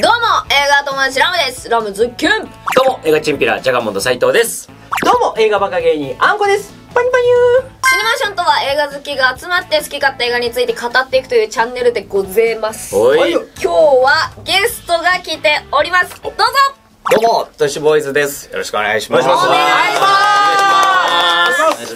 どうも映画友達ラムですラムズッキュンどうも、映画チンピラ、ジャガモンド斉藤です。どうも映画バカ芸人あんこですパニパニシネマーションとは映画好きが集まって好き勝手映画について語っていくというチャンネルでございますおい。今日はゲストが来ておりますどうぞどうも、トシボーイズです。よろしくお願いします。お願いし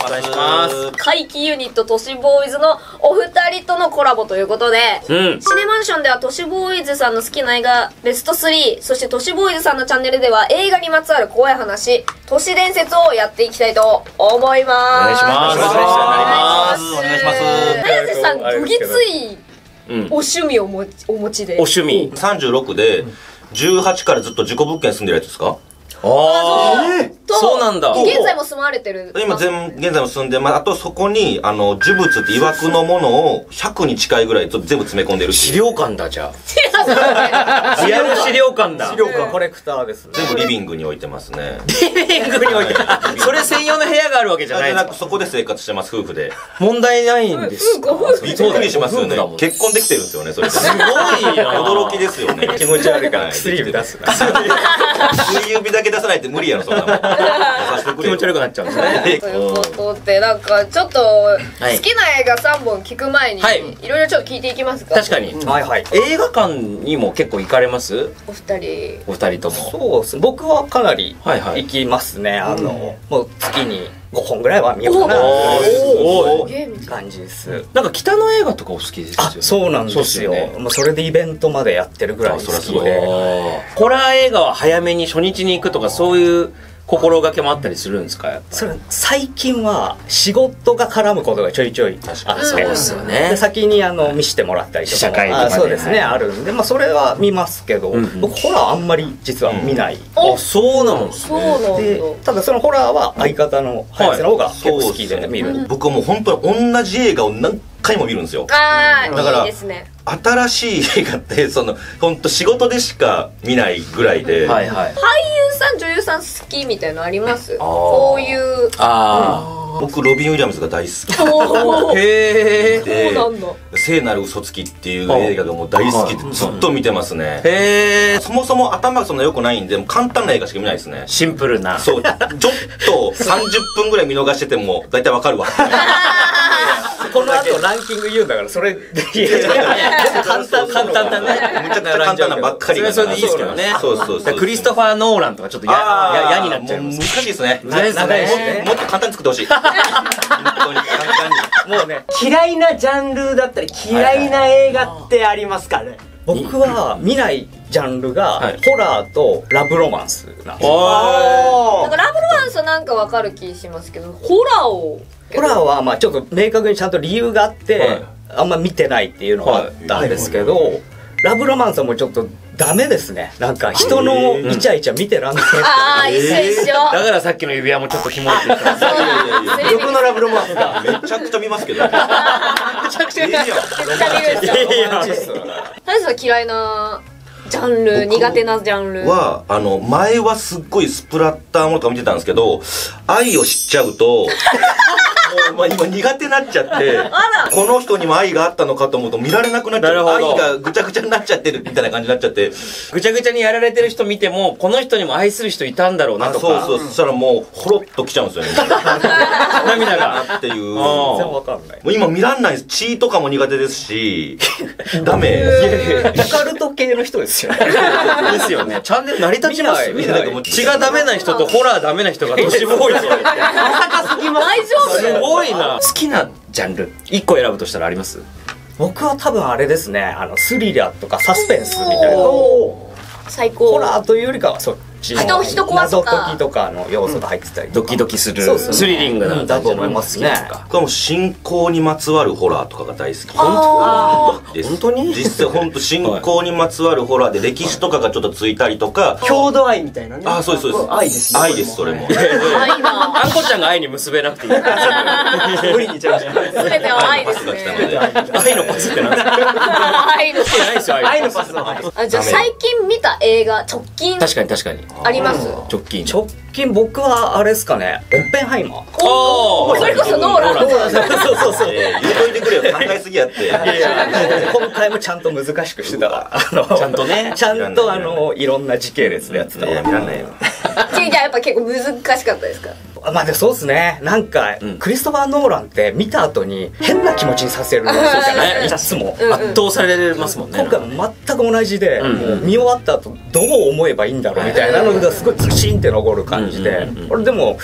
お願いします。怪奇ユニット都市ボーイズのお二人とのコラボということで、うん。シネマンションでは都市ボーイズさんの好きな映画ベスト3そして都市ボーイズさんのチャンネルでは映画にまつわる怖い話都市伝説をやっていきたいと思いますお願いしますお願いしますお願いします早瀬さんどぎついうん。お趣味をもお持ちでお趣味。36で、18からずっと自己物件住んでるやつですか？あとそうなんだ現在も住まわれてる今全、現在も住んで、まあ、あとそこに、あの、呪物って曰くのものを100に近いぐらいちょっと全部詰め込んでる資料館だ、じゃあ。リアル資料館だ。資料館コレクターです全部リビングに置いてますね。リビングに置いて。あそれ専用の部屋があるわけじゃないんですかそこで生活してます、夫婦で。問題ないんですか？ご夫婦びっくりしますよね。結婚できてるんですよね、それで。すごいな驚きですよね。気持ち悪いからはい薬指出す薬指だけ出さないって無理やろ、そんなもん。気持ち悪くなっちゃうんですね。ということでなんかちょっと好きな映画3本聞く前に、はい。いろいろちょっと聞いていきますか？確かに。はいはい。映画館にも結構行かれます？お二人。お二人とも。そうですね。僕はかなり行きますね、あのもう月に5本ぐらいは見ようかな。感じですなんか北の映画とかお好きですよね。あそうなんですよ。そうっすよね。もうそれでイベントまでやってるぐらい好きで。ホラー映画は早めに初日に行くとかそういう心がけもあったりするんですかやっぱそれ最近は仕事が絡むことがちょいちょいあって確かにそうですよね。で先にあの見してもらったりとか試写会とかそうですね、はい。あるんで、まあ、それは見ますけど、んうん。僕ホラーあんまり実は見ない、おあそうなのそうなんだ。でただそのホラーは相方の早瀬の方が結構好きで見る、僕はもう本当に同じ映画を何回も見るんですよ。ああだからいいですね新しい映画って、その、本当仕事でしか見ないぐらいで、はいはい。俳優さん女優さん好きみたいのあります？ー。こういう。あ僕、ロビン・ウィリアムズが大好おあ へえそうなんだ、聖なる嘘つきっていう映画がもう大好きで、ずっと見てますね。へえそもそも頭がそんな良くないんで、もう簡単な映画しか見ないですね。シンプルな。そう、ちょっと30分ぐらい見逃してても、大体わかるわ。この後ランキング言うんだからそれで簡単簡単だねむちゃくちゃ簡単なばっかりがそれはそれでいいですけどね。そうそうそうクリストファー・ノーランとかちょっと嫌になっちゃいます。もう難しいですね。難しいですねもっと簡単に作ってほしい。本当に簡単に。もうね嫌いなジャンルだったり嫌いな映画ってありますかね？僕は見ないジャンルが、はい。ホラーとラブロマンスなんですよ。おなんかラブロマンスはなんかわかる気しますけどホラーをホラーはまあちょっと明確にちゃんと理由があって、はい。あんま見てないっていうのがあったんですけど、ラブロマンスはもうちょっとダメですね。なんか人のイチャイチャ見てらんない、ああ一緒一緒。だからさっきの指輪もちょっどキモいって言ってたそう。いやいやいやスリルどこのラブロマンスだ？めちゃくちゃ見ますけど。めちゃくちゃいいやん。めっちゃ見るんです。よ大地さん嫌いなジャンル苦手なジャンルは、あの、前はすっごいスプラッターものとか見てたんですけど、愛を知っちゃうと、まあ、今苦手になっちゃって、この人にも愛があったのかと思うと見られなくなっちゃう。愛がぐちゃぐちゃになっちゃってるみたいな感じになっちゃって。ぐちゃぐちゃにやられてる人見てもこの人にも愛する人いたんだろうなあとか。そうそう、そしたらもう、ほろっときちゃう。んですよね。涙が。っていう。全然わかんない。う今見らんないです。血とかも苦手ですし、ダメ。オカルト系の人ですよね。ですよね。チャンネル成り立ちますよ見ないなんかもう。血がダメな人とホラーダメな人が都市ボーイズを大丈夫。すごいな。好きなジャンル1個選ぶとしたらあります？僕は多分あれですね。あのスリラーとかサスペンスみたいな。最高。ホラーというよりかはそっちの謎解きとかの要素が入ってたりドキドキする。スリリングなうん。だと思いますね。僕はもう信仰にまつわるホラーとかが大好き。あです本当に？実際本当信仰にまつわるホラーで歴史とかがちょっとついたりとか、郷土愛みたいなね。あそうですそうです。愛ですね。愛ですそれも。あんこちゃんが愛に結べなくていい。無理にちゃいました全ては愛ですね 愛のパスってなんですか？愛の来てないですよ、愛のパス。愛のパスのあじゃあ最近見た映画直近。確かに確かに。あります？直近。直近僕はあれですかね。オッペンハイマー。おーそれこそノーラン。そうそうそう。えー言うといてくれよ。考えすぎやって。今回もちゃんと難しくしてたわ。あのちゃんとね。ちゃんとあのいろんな時系列でやってたいやわ見らんないよじゃあやっぱ結構難しかったですか？まあでもそうですねなんか、うんクリストファー・ノーランって見た後に変な気持ちにさせるのそうじゃないいつも、うん圧倒されますもんね。今回も全く同じで、うんもう見終わった後どう思えばいいんだろうみたいなのがすごいズシンって残る感じで、うんうんうんこれでもも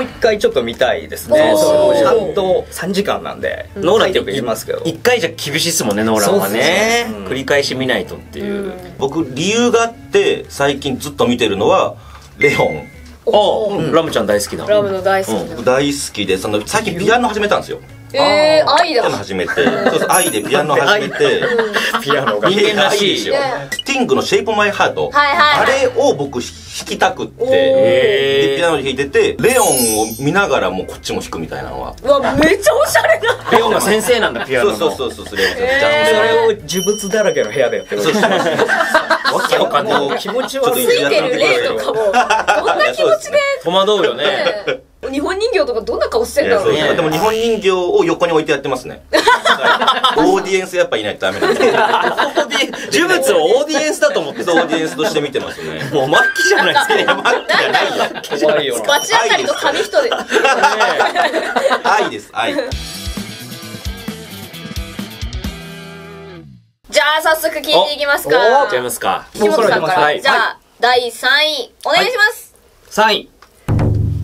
う一回ちょっと見たいですねちゃんと3時間なんでノーランって体力いりますけど一回じゃ厳しいっすもんね、ノーランはね。繰り返し見ないとっていう。僕理由があって最近ずっと見てるのはレオン。おラムちゃん大好きな。ラムの大好きな、僕大好きでその最近ピアノ始めたんですよえー、愛だ。ピアノ始めて。そうそう愛でピアノ始めて。ピアノが。人間らしい愛。ですよねスティングの「シェイプマイハート。はいはい。はいあれを僕弾きたくって。でピアノで弾いててレオンを見ながらもうこっちも弾くみたいなのは。うわめっちゃおしゃれな。レオンが先生なんだ、ピアノの。そうそうそうそうレオンそれを呪物だらけの部屋でやってるそうそうそうわけわかんない。もう気持ち悪いついてる霊とかも。どんな気持ちで戸惑うよね。ね日本人形とかどんな顔してんだろうね。でも日本人形を横に置いてやってますね。は いオーディエンスやっぱいないとダメなんで。呪物をオーディエンスだと思ってオーディエンスとして見てますね。もう末期じゃないですか。なんだ 怖いよ。な罰当たりの紙一重愛です。愛。じゃあ早速聞いていきますか。いっちゃいますか。木本さんから、はい。じゃあ、第3位お願いします、3位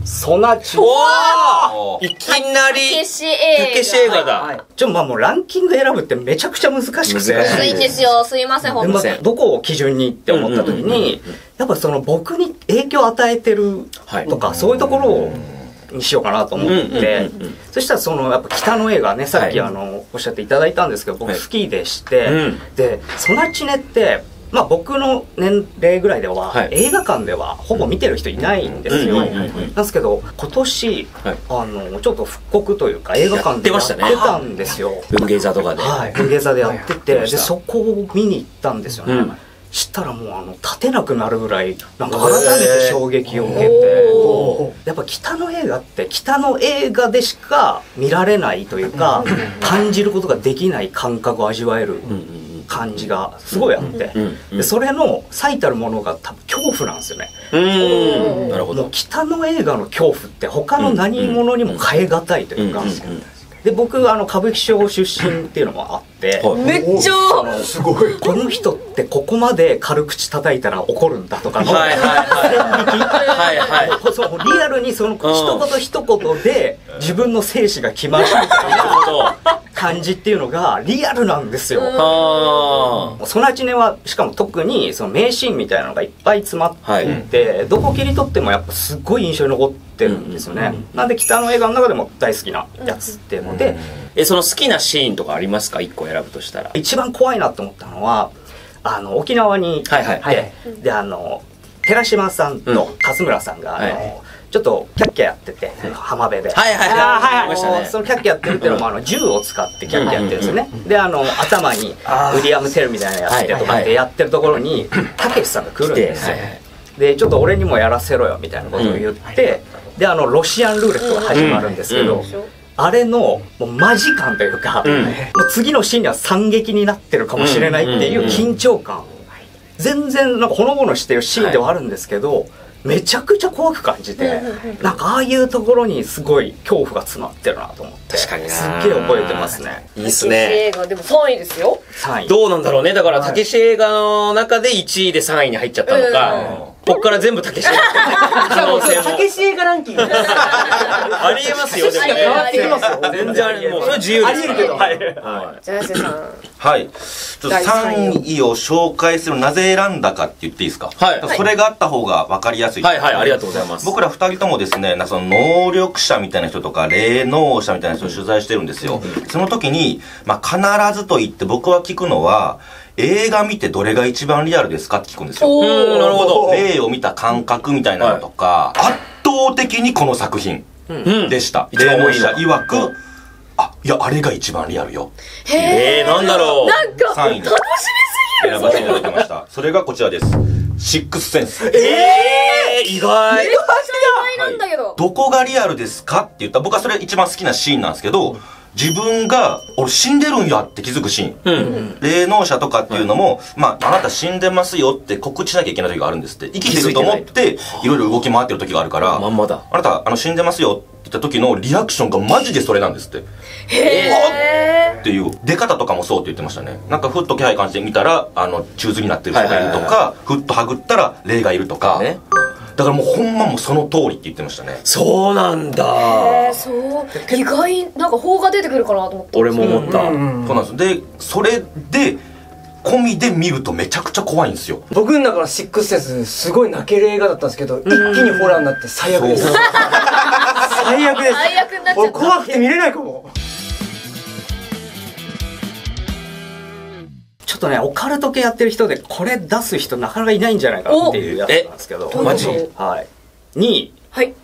ソナチ。おおー！いきなり、たけし映画たけし映画はい。だ。ちょまあもうランキング選ぶってめちゃくちゃ難しくて。難しいですよ。すいませんほでまんとあどこを基準にって思った時にやっぱその僕に影響を与えてるはい。とかそういうところをにしようかなと思って。そしたらそのやっぱ北の映画ねさっきはい。あのおっしゃっていただいたんですけど僕はい。好きでして。うん。でソナチネってまあ僕の年齢ぐらいでははい。映画館ではほぼ見てる人いないんですよ。なんですけど今年はい。あのちょっと復刻というか映画館でやってたんですよ。文芸座とかで。はい、文芸座でやってて、で、そこを見に行ったんですよね。うん。したらもうあの、立てなくなるぐらい、なんか改めて衝撃を受けて、おやっぱ北の映画って北の映画でしか見られないというか、感じることができない感覚を味わえる感じがすごいあって、うんうんでそれの最たるものが多分恐怖なんですよね。なるほど。北の映画の恐怖って他の何物にも変え難いというか、で僕あの歌舞伎町出身っていうのもあって、はい。めっちゃ。すごい。この人ってここまで軽口叩いたら怒るんだとかの、はいはいはい。はいはい。そうリアルにその一言一言で自分の生死が決まるみたい。な感じっていうのがリアルなんですよ。あ。ソナチネはしかも特にその名シーンみたいなのがいっぱい詰まってて、どこ切り取ってもやっぱすっごい印象に残ってるんですよね。なんで北の映画の中でも大好きなやつっていうので、え、その好きなシーンとかありますか？一個選ぶとしたら。一番怖いなと思ったのはあの沖縄に行って、はいはい。はいであの寺島さんと勝村さんが、あのはいちょっとキャッキャやってて、浜辺で。はいはいはい。はいありましたね。そのキャッキャやってるっていうのもあの銃を使ってキャッキャやってるんですよね。であの頭にウィリアム・テルみたいなのやってとかってやってるところにたけしさんが来るんですよ。来てはいはい。でちょっと俺にもやらせろよみたいなことを言って、であのロシアンルーレットが始まるんですけど、うん。あれのもうマジ感というか、うん。もう次のシーンには惨劇になってるかもしれないっていう緊張感、全然なんかほのぼのしてるシーンではあるんですけど、めちゃくちゃ怖く感じて、なんかああいうところにすごい恐怖が詰まってるなと思って。確かにな。すっげえ覚えてますね。いいっすね。映画でも3位ですよ。3位。どうなんだろうね。だから、たけし映画の中で1位で3位に入っちゃったのか、こっから全部たけし可能性も。たけし映画ランキング ありえますよ、でもね。変わってますよ全然ありえもうそれは自由。ありえるけどはいはじゃあやせさんはい。ちょっと第三3位を紹介するなぜ選んだかって言っていいですか？はいそれがあった方が分かりやすい。はいはい、ありがとうございます。僕ら二人ともですね、なその能力者みたいな人とか、霊能者みたいな人を取材してるんですよ。その時に、まあ必ずと言って僕は聞くのは、映画見てどれが一番リアルですかって聞くんですよ。うん、なるほど。霊を見た感覚みたいなのとか、圧倒的にこの作品うんでした。一番霊能多いのは者曰く、あ、いや、あれが一番リアルよ。えー、なんだろう。なんか、3位に楽しみすぎる選ばせていただきました。それがこちらです。シックスセンス。えー、意外。意外なんだけど。どこがリアルですかって言ったら、僕はそれ一番好きなシーンなんですけど、自分が、俺死んでるんやって気づくシーン。うん。霊能者とかっていうのも、まあ、あなた死んでますよって告知しなきゃいけない時があるんですって。生きてると思って、いろいろ動き回ってる時があるから、まんまだ。あなた、あの、死んでますよって言った時のリアクションがマジでそれなんですって。へっていう、出方とかもそうって言ってましたね。なんか、ふっと気配感じて見たら、あの、宙づになってる人がいるとはいか、ふっとはぐったら霊がいるとか、ね。だからもうほんまもうその通りって言ってましたね。そうなんだ。えー、そう。意外、なんか法が出てくるかなと思った。俺も思った。そうなんです。で、それで、込みで見るとめちゃくちゃ怖いんですよ。僕の中のシックスセンスすごい泣ける映画だったんですけど一気にホラーになって最悪です最悪です最悪になっちゃ俺った。怖くて見れないかもとね、オカルト系やってる人で、これ出す人なかなかいないんじゃないかなっていうやつなんですけど。おマジ？はい。2位、はい。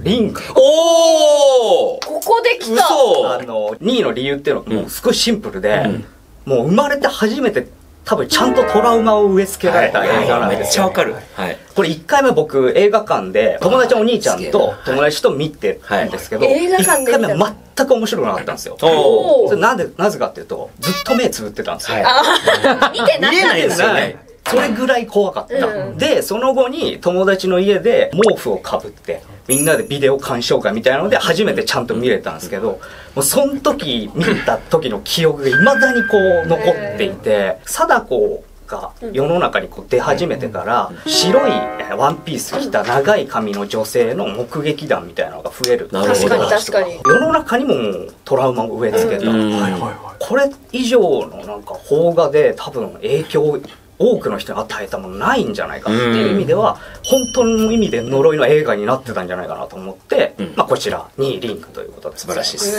リンク。おーここで来た。嘘あの、2位の理由っていうのはもうすごいシンプルで、もう生まれて初めて多分ちゃんとトラウマを植え付けられた映画なんめっですよ、ちゃわかる。はい。これ1回目僕映画館で友達のお兄ちゃんと友達と見てたんですけど、はい。映画館で見た1回目全く面白くなかったんですよ。それなんで、なぜかっていうと、ずっと目つぶってたんですよ。見てな見れないですよね。それぐらい怖かった。うんで、その後に友達の家で毛布をかぶって、みんなでビデオ鑑賞会みたいなので初めてちゃんと見れたんですけど、もうその時見た時の記憶が未だにこう残っていて、貞子が世の中にこう出始めてから、白いえーワンピース着た長い髪の女性の目撃談みたいなのが増える。確かに確かに。世の中にももうトラウマを植え付けた。うんこれ以上のなんか邦画で多分影響を多くの人に与えたものないんじゃないかっていう意味では、本当の意味で呪いの映画になってたんじゃないかなと思って、ん。まあこちら2位リンクということで。素晴らしいです。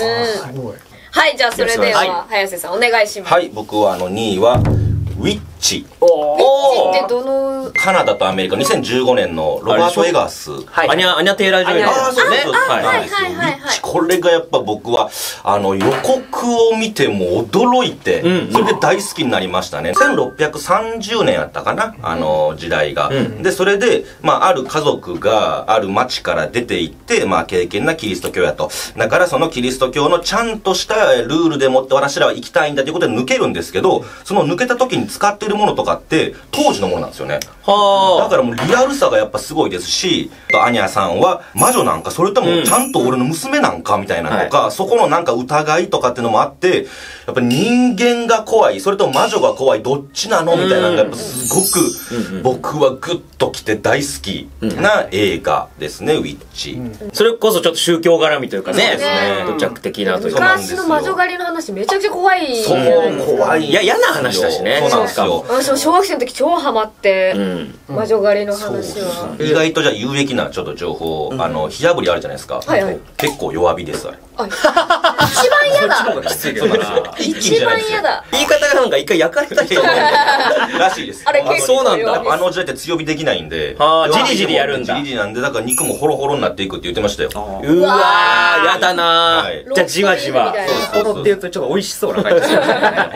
うんはい、じゃあそれではい。は、早瀬さんお願いします。はい、僕はあの2位は、ウィッチ。おってどの、カナダとアメリカ2015年のロバート・エガース。はいアニャ、アニャテイラー・ジョイのああ、そうです。そうですはいなんですよ。はいこれがやっぱ僕は、あの、予告を見ても驚いて、うんそれで大好きになりましたね。1630年やったかな？あの、時代が。んで、それで、まあ、ある家族が、ある町から出て行って、まあ、敬虔なキリスト教やと。だから、そのキリスト教のちゃんとしたルールでもって私らは行きたいんだということで抜けるんですけど、その抜けた時に使っているものとかって、当時のものなんですよね。だはからもうリアルさがやっぱすごいですし、アニャさんは魔女なんか、それともちゃんと俺の娘なんかみたいなのとか、そこのなんか疑いとかっていうのもあって、やっぱ人間が怖い、それとも魔女が怖い、どっちなのみたいなのがやっぱすごく僕はグッときて大好きな映画ですね、ウィッチ。あ。それこそちょっと宗教絡みというかね。そうですね土着的なというか。そうなんですよ昔の魔女狩りの話めちゃくちゃ怖いじそゃないですか。う、怖い。いや嫌な話だしねそうなんですよ。私も小学生の時超ハマって、うん。魔女狩りの話は。意外とじゃあ有益なちょっと情報、あの、火炙りあるじゃないですか。はいはい結構弱火です、あれ。あ一番嫌だ。一番嫌だ言い方がなんか一回焼かれた人 らしいです。あれあ結構そうなんだあの時代って強火できないんで。あーじりじりやるんだじりじりなんで、だから肉もホロホロになっていくって言ってましたよ。うわー、やだなはいー。じゃあじわじわ。ローストビーフみたいなトロって言うとちょっと美味しそうな感じです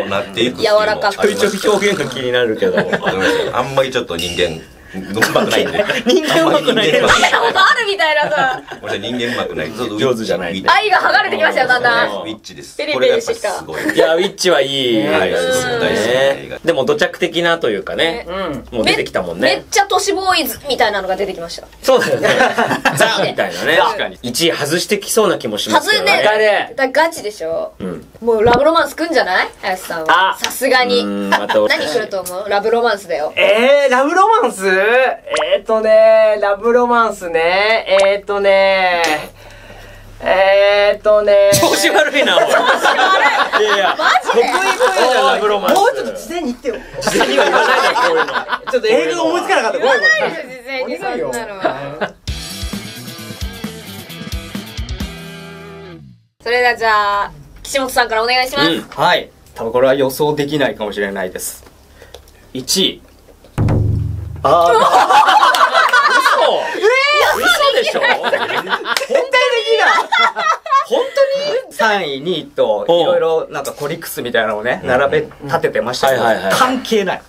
なっていく柔らかく一応 表現が気になるけど。あんまりちょっと人間、うまくないんで。人間うまくないあんまり人間うまく見たことあるみたいなさ。ごめんなさい、人間うまくない。上手じゃない愛が剥がれてきましたよだんだん。ウィッチです。ペリこれがやっぱペリしてきたすごい。いや、ウィッチはいい。はい大好き。でも土着的なというかね。もう出てきたもんめっね。ちゃ都市ボーイズみたいなのが出てきました。そうだよね。ザみたいなね。確かに。1位外してきそうな気もしますけど外ねね。だからガチでしょ。うん。もうラブロマンスくんじゃない？林さんは。あ。さすがに。何来ると思う？ラブロマンスだよ。えー、ラブロマンス？えーとねラブロマンスねえーとねえーとね調子悪いな、おい。調子悪い。いやいや、得意分野じゃんラブロマンス。もうちょっと事前に言ってよ事前には言わないだろ、こういうの。ちょっと映画が思いつかなかった言わないでしょ事前にそんなのはそれではじゃあ岸本さんからお願いします、うんはい。多分これは予想できないかもしれないです。1位。嘘。嘘。でしょ？絶対できない本3位、2位と、いろいろなんかコリックスみたいなのをね、並べ立ててましたけど、はいはいはい関係ない。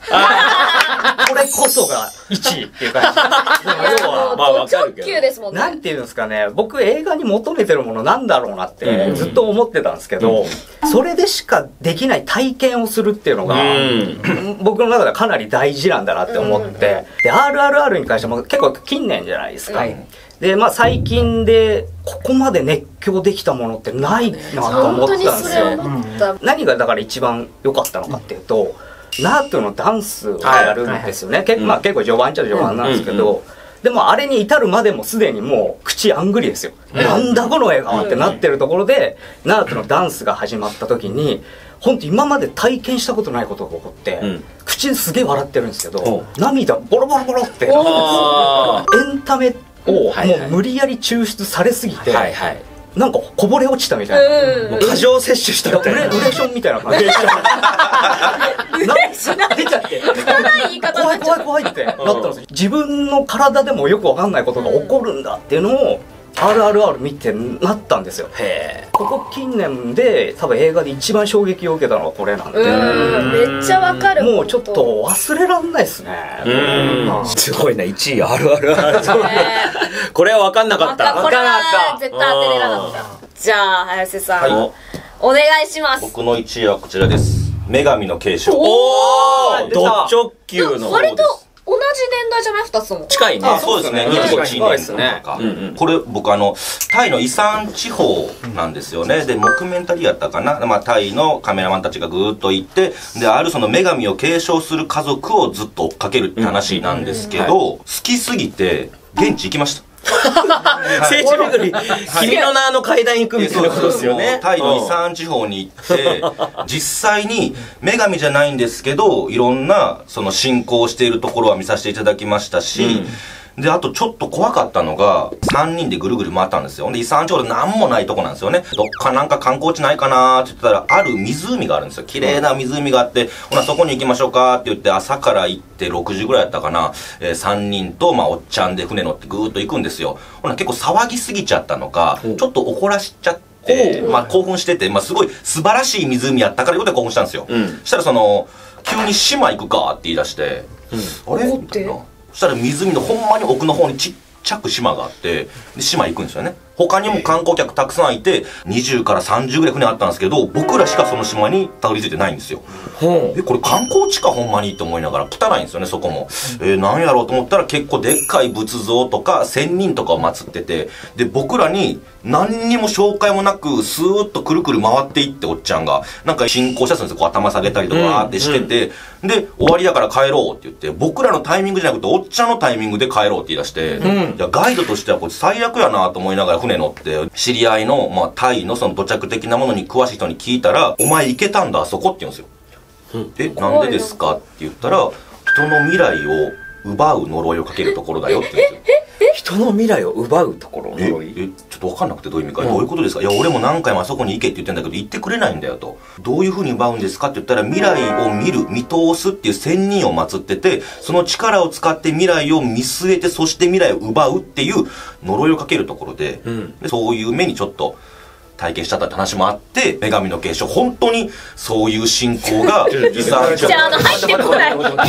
これこそが1位っていう感じ。でも要は、まあわかるけど。直球ですもんね。なんていうんですかね、僕映画に求めてるものなんだろうなってうん。ずっと思ってたんですけど、それでしかできない体験をするっていうのが、うん。僕の中ではかなり大事なんだなって思って、で、RRR に関しても結構近年じゃないですか。はいで、まあ最近でここまで熱狂できたものってないなと思ってたんですよ。何がだから一番良かったのかっていうと、ナートゥのダンスをやるんですよね。結構まあ結構序盤っちゃ序盤なんですけど、うんでもあれに至るまでもすでにもう口あんぐりですよ。なんだこの映画はってなってるところで、ナートゥのダンスが始まった時に、本当今まで体験したことないことが起こって、うん。口ですげえ笑ってるんですけどお、涙ボロボロボロって、あエンタメをはいはいもう無理やり抽出されすぎて、ーはいはい。なんかこぼれ落ちたみたいな。過剰摂取したみたいな。ウレウレションみたいな感じで。な出ちゃって。汚い言い方に怖ない。怖い怖いってなったんですよ。自分の体でもよくわかんないことが起こるんだっていうのを RRR 見てなったんですよ。へえ。ここ近年で多分映画で一番衝撃を受けたのはこれなんで、うん、めっちゃわかる。もうちょっと忘れらんないですね。うん。すごいな、1位あるあるある。ね これは分かんなかった。わかこれは絶対当てれなかった。じゃあ、早瀬さん、おお願いします。僕の1位はこちらです。女神の継承。おー出たド直球の。割と同じ年代じゃない？二つとも。近いね。あそうですね。そうですね21年近いですねとかうんうん。これ僕あの、タイのイサン地方なんですよね。で、モクメンタリーやったかな。まあタイのカメラマンたちがぐーっと行って、で、あるその女神を継承する家族をずっと追っかけるって話なんですけど、好きすぎて、現地行きました。聖地巡り、君の名の階段行くみたいなことですよね。タイのイサン地方に行って、実際に女神じゃないんですけど、いろんなその信仰しているところは見させていただきましたし、で、あとちょっと怖かったのが、3人でぐるぐる回ったんですよ。で、イサン地方で何もないとこなんですよね。どっかなんか観光地ないかなーって言ったら、ある湖があるんですよ。綺麗な湖があって、ほなそこに行きましょうかって言って、朝から行って6時ぐらいやったかな、えー、3人と、まあ、おっちゃんで船乗ってぐーっと行くんですよ。ほな結構騒ぎすぎちゃったのか、ちょっと怒らしちゃって、まあ、興奮してて、まあ、すごい素晴らしい湖やったからいうことで興奮したんですよ。んしたらその、急に島行くかって言い出して、あれ？怒って？なそしたら湖のほんまに奥の方にちっちゃく島があって、で島行くんですよね。他にも観光客たくさんいて、20から30ぐらい船あったんですけど、僕らしかその島にたどり着いてないんですよ。ほえ、これ観光地かほんまにって思いながら汚いんですよね、そこも。えー、なんやろうと思ったら結構でっかい仏像とか仙人とかを祀ってて、で、僕らに何にも紹介もなく、スーッとくるくる回っていっておっちゃんが、なんか進行したんですよ、こう頭下げたりとかわーってしてて、で、終わりだから帰ろうって言って、僕らのタイミングじゃなくて、おっちゃんのタイミングで帰ろうって言い出して、いや、ガイドとしてはこれ最悪やなと思いながら船乗って、知り合いの、まあ、タイのその土着的なものに詳しい人に聞いたら、お前行けたんだ、あそこって言うんですよ。え、なんでですかって言ったら、人の未来を奪う呪いをかけるところだよって言うんですよ。人の未来を奪うところ、え呪い？えちょっと分かんなくてどういう意味か、どういうことですか？いや俺も何回もあそこに行けって言ってんだけど行ってくれないんだよと。どういうふうに奪うんですかって言ったら未来を見る見通すっていう仙人を祀っててその力を使って未来を見据えてそして未来を奪うっていう呪いをかけるところで,、ん。でそういう目にちょっと体験しちゃったって話もあって女神の継承本当にそういう信仰が 遺産じゃあ、あの、入ってこない。映画入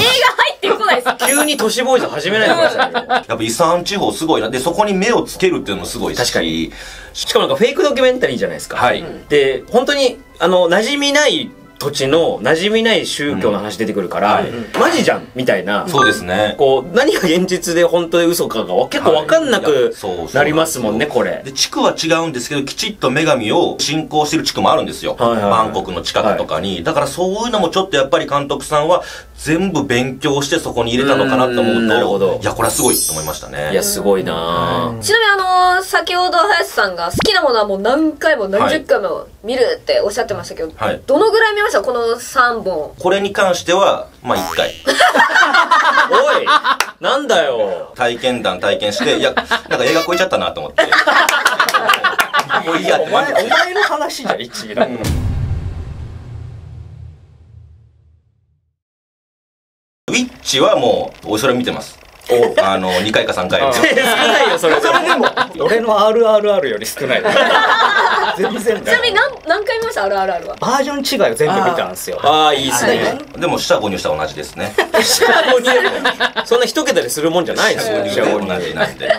ってこないです。急に都市ボーイズ始めないでくださいよ。やっぱ遺産地方すごいなでそこに目をつけるっていうのもすごいし確かにしかもなんかフェイクドキュメンタリーじゃないですか。はいで、本当に、あの、馴染みない土地の馴染みない宗教の話出てくるから、はいマジじゃんみたいな。そうですねこう、何が現実で本当で嘘かが結構わかんなはいいくなりますもんね、これ。で、地区は違うんですけど、きちっと女神を信仰してる地区もあるんですよ。はいはいはいバンコクの近くとかに。だからそういうのもちょっとやっぱり監督さんは全部勉強してそこに入れたのかなと思ううんとなるほど、いや、これはすごいと思いましたね。いや、すごいなぁ。ちなみにあの、先ほど林さんが好きなものはもう何回も何十回も見るっておっしゃってましたけど、はいどのぐらい見ました？この3本。これに関しては、まあ一回、おいなんだよ体験談体験して、いや、なんか映画超えちゃったなと思って。もういいやってお前、お前の話じゃ一位だ。ウィッチはもう、おいそれ見てます。あの、2回か3回。少ないよ、それでも。俺の RRR より少ない 全然ちなみに何何回見ました？RRR はバージョン違いを全部見たんですよああ、いいっすね。でも、下5入したら同じですね。そんな一桁でするもんじゃないですよ、下5入同じなんで。